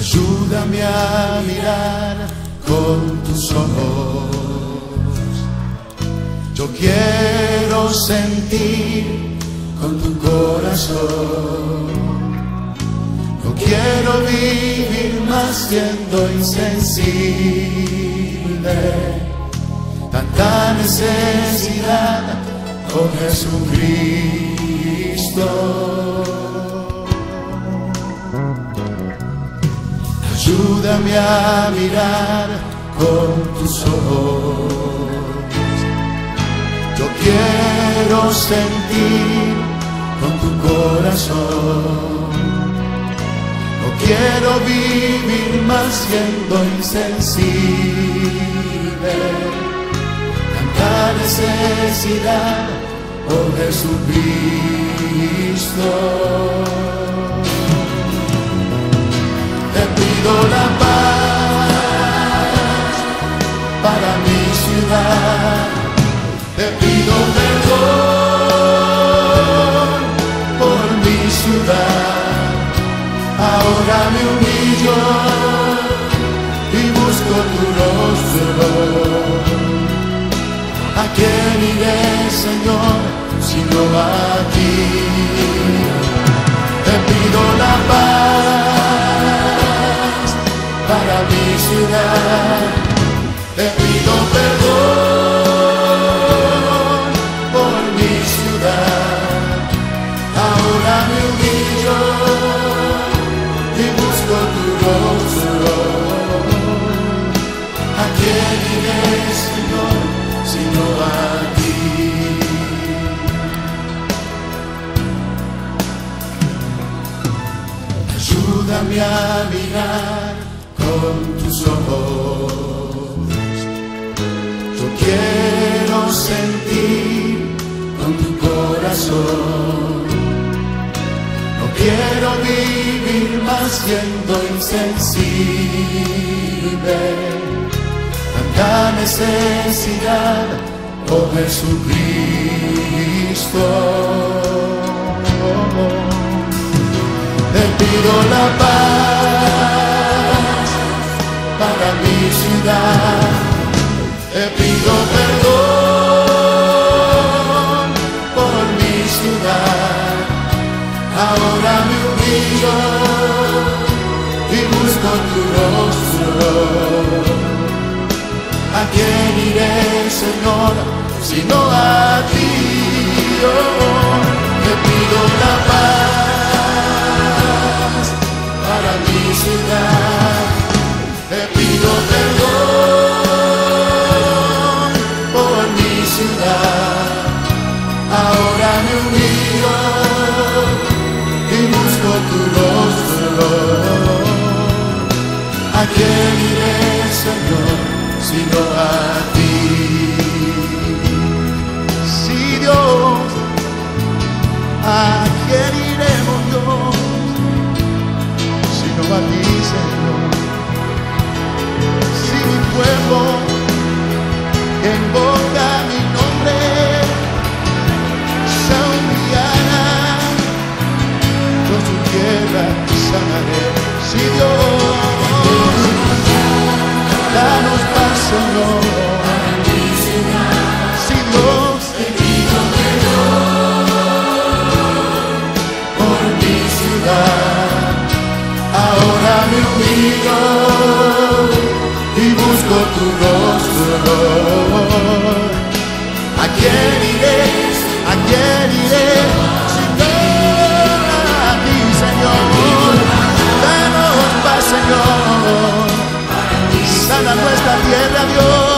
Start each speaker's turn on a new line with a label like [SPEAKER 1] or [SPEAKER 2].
[SPEAKER 1] Ayúdame a mirar con tus ojos. Yo quiero sentir con tu corazón. No quiero vivir más siendo insensible. Tanta necesidad, oh Jesucristo. Ayúdame a mirar con tus ojos. Yo quiero sentir con tu corazón. No quiero vivir más siendo insensible. Tanta necesidad, oh Jesucristo. Te pido perdón por mi ciudad. Ahora me humillo y busco tu rostro. ¿A quién iré, Señor, si no a ti? Te pido la paz para mi ciudad. Te pido perdón Ayúdame a con tus ojos. Yo quiero sentir con tu corazón. No quiero vivir más siendo insensible. Tanta necesidad, oh Jesucristo. Te pido la paz Ahora me humillo y busco tu rostro. ¿A quién iré, Señor, sino a ti? Oh, te pido la paz para mi ciudad. Iré, Señor, sino a ti? Sí, Dios, ¿a quién iremos, Dios, sino a ti, Señor? Si mi pueblo que invoca Señor, danos paz, Señor. Sana nuestra tierra, Dios.